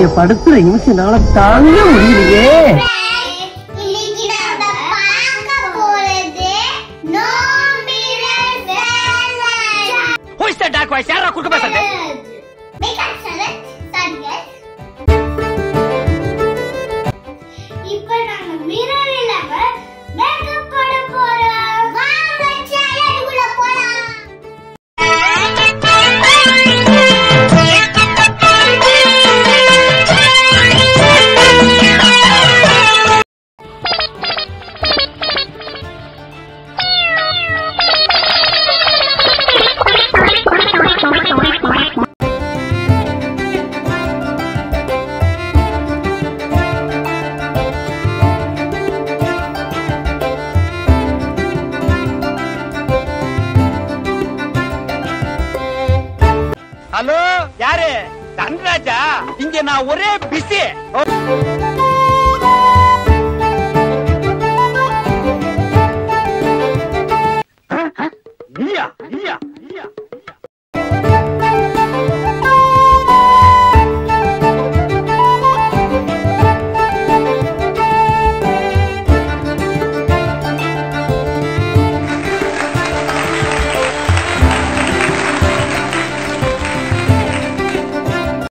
நீங்க படுத்துற நிமிஷம்னால தாங்க முடியலையே. இன்னைக்கு நாம பார்க்க ஹலோ யாரு? தன்ராஜா? இங்க நான் ஒரே பிஸி நீயா? நீயா? நீயா?